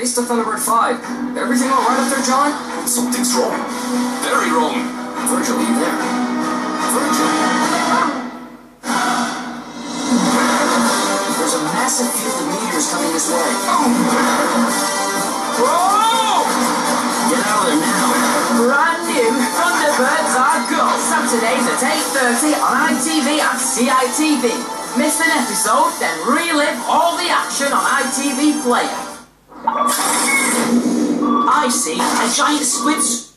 Base to Thunderbird 5. Everything all right up there, John? Something's wrong. Very wrong. Virgil, are you there? Virgil? There's a massive field of meteors coming this way. Oh! Whoa! Get out of there now. Brand new Thunderbirds are go. Saturdays at 8.30 on ITV and CITV. Miss an episode, then relive all the action on ITV Player. I see a giant squid